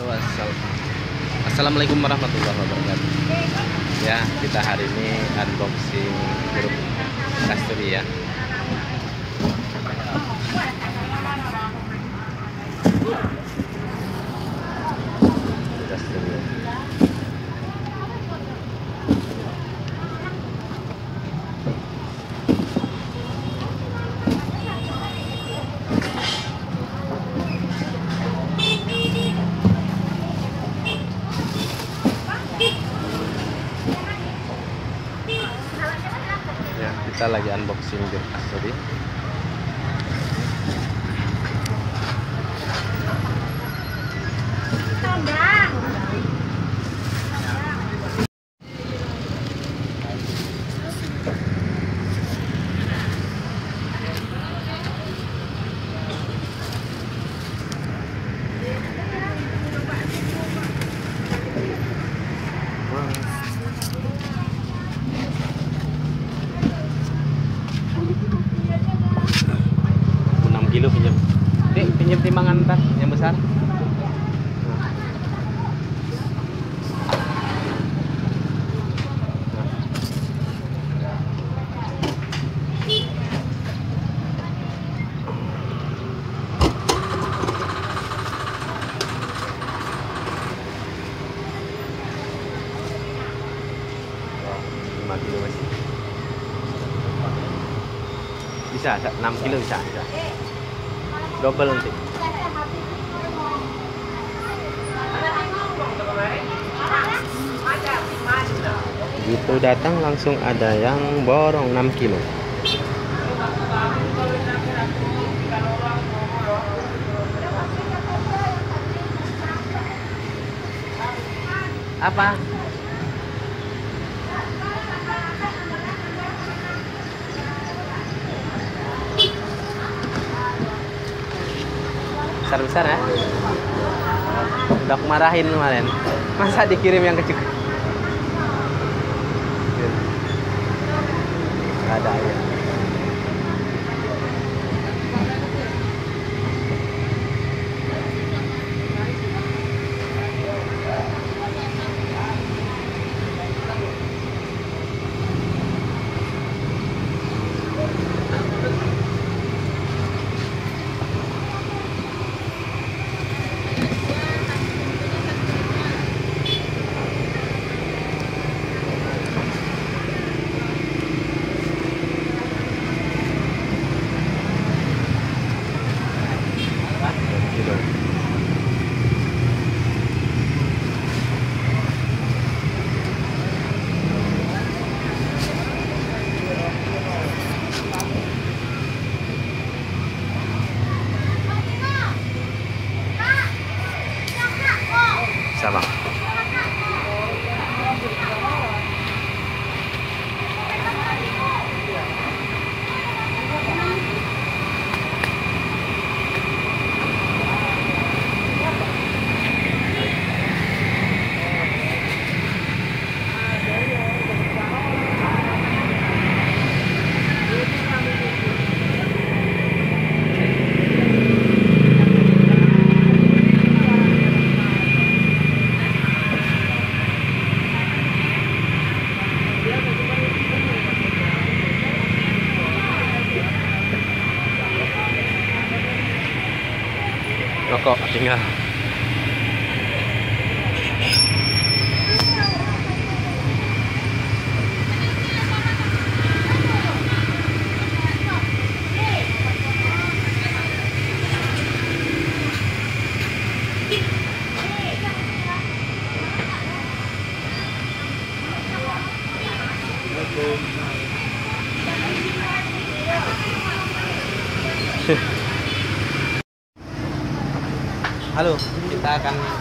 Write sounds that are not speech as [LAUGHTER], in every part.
Assalamualaikum warahmatullahi wabarakatuh. Ya, kita hari ini unboxing grup Kasturi ya. Kita lagi unboxing grup Kasturi. Masih bisa 6 kilo bisa bisa. Double nanti gitu datang langsung ada yang borong 6 kilo. Apa? Besar besar ya? Udah aku marahin kemarin. Masa dikirim yang kecil kita akan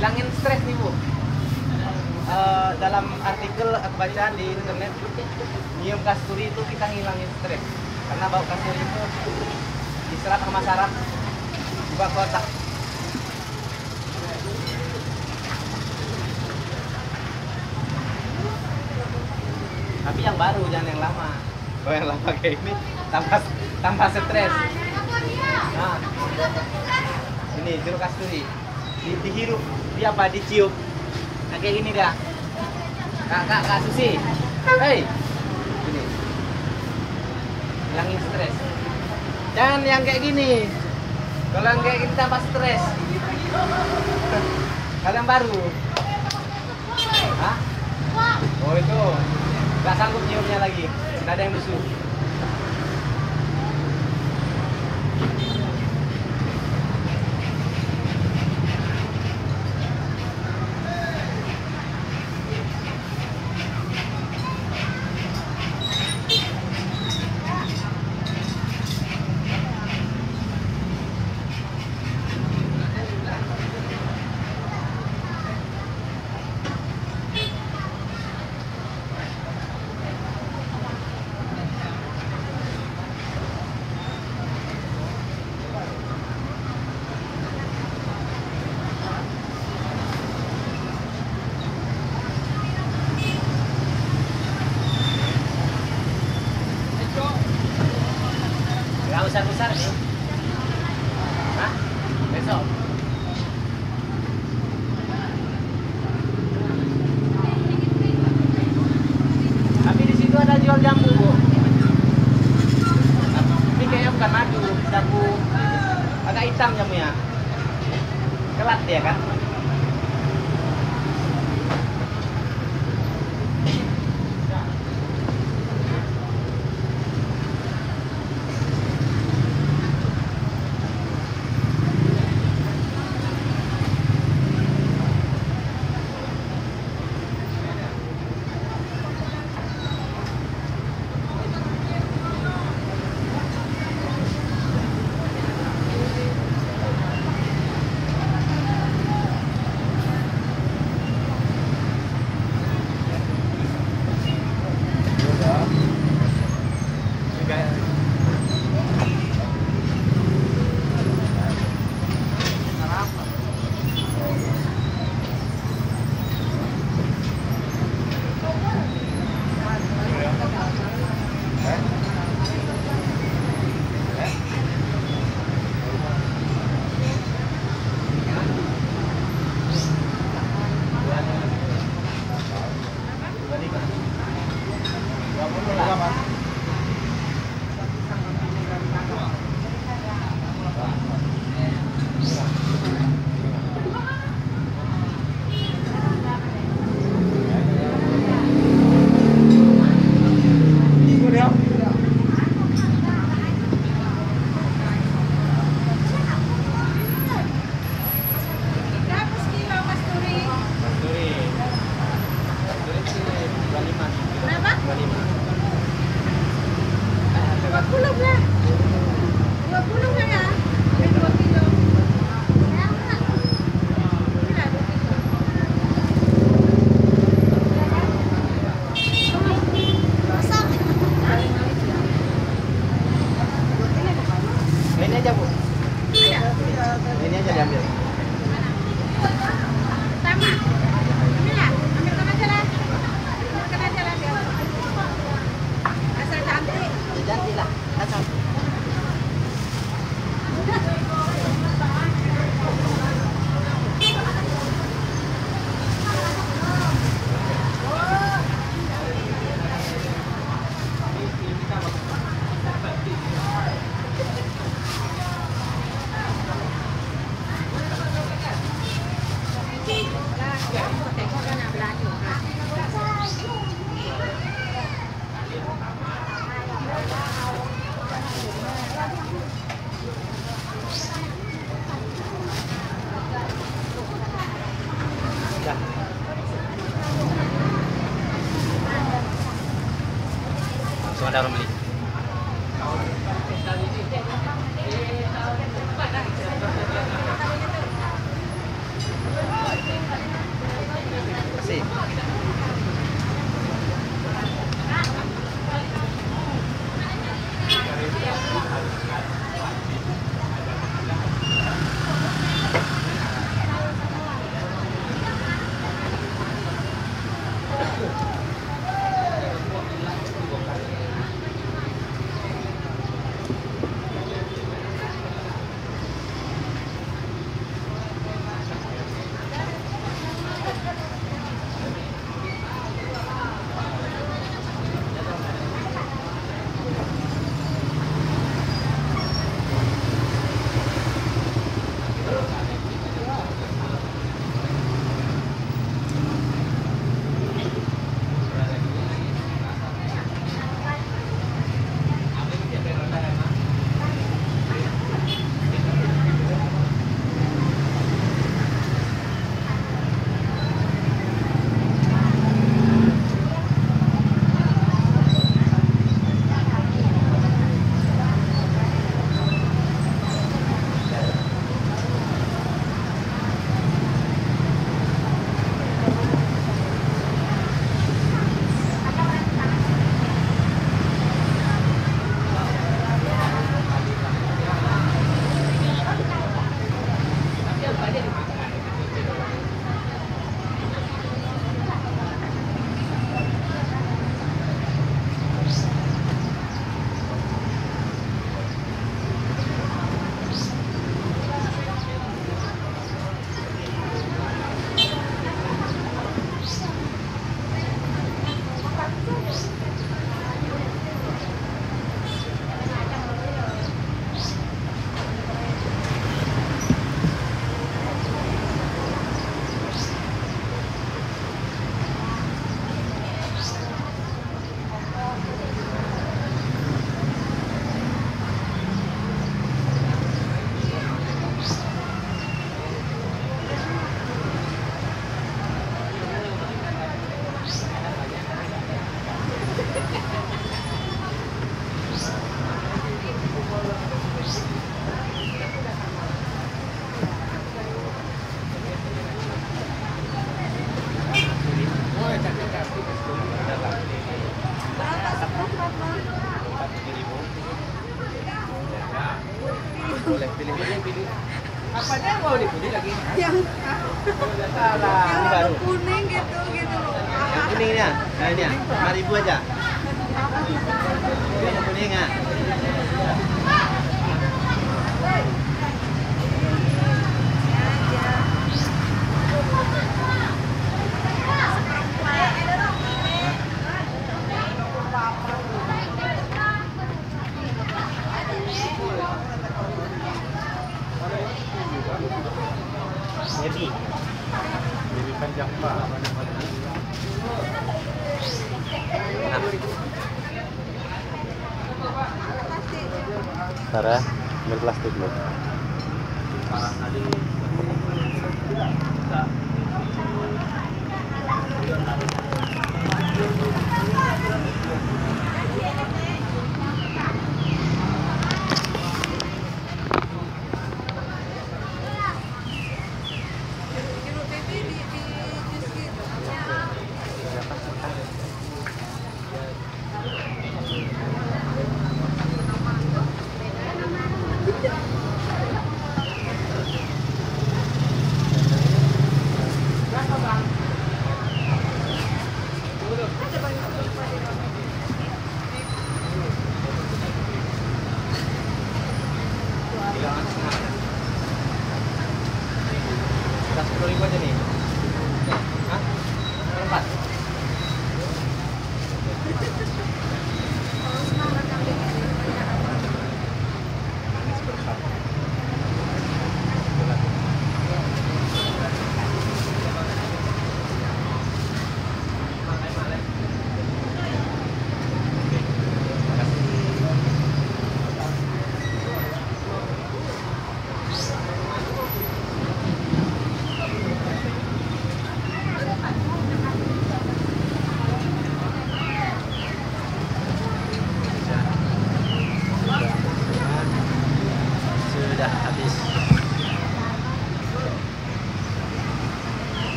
Hilangin stres nih, Bu. Eh, dalam artikel aku baca di internet, nyium kasturi itu kita ngilangin stres. Karena bau kasturi itu diserap sama saraf juga kotak. Tapi yang baru, jangan yang lama. Kalau yang lama kayak ini tambah tambah stres. Nah, ini jeruk kasturi. Di, dihirup, dia apa? Dicium. Nah, kayak gini dah. Kak, kak, kak Susi. Hei. Gini. Hilangin stres. Jangan yang kayak gini. Kalau yang kayak gini tambah stres. [LAUGHS] Kalau yang baru. Hah? Oh itu. Gak sanggup nyiumnya lagi. Ada yang busuk. 过来干嘛？लोग Langsung ada orang beli. Salah. yang baru. kuning gitu gitu loh. Yang kuningnya, nah ini ya, lima ribu aja. Yang kuning ah. Jadi, Jadi panjang pak. Sarah, ambil plastik lu. Jeruk 看。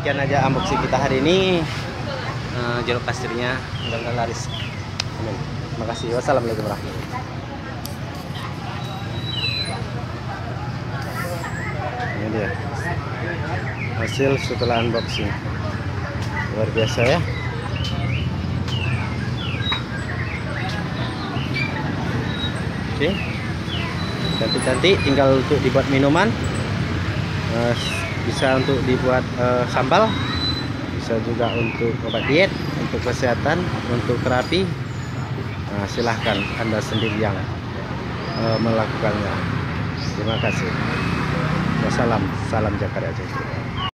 Demikian aja unboxing kita hari ini. Eh, jeruk pasirnya mudah-mudahan laris. Amin. Terima kasih. Wassalamualaikum warahmatullahi wabarakatuh. Ini dia hasil setelah unboxing. Luar biasa ya. Oke. Cantik-cantik tinggal untuk dibuat minuman. Eh, bisa untuk dibuat eh, sambal. Bisa juga untuk obat diet untuk kesehatan untuk terapi. Nah, silahkan anda sendiri yang eh, melakukannya. Terima kasih. Wassalam. Salam Jakarta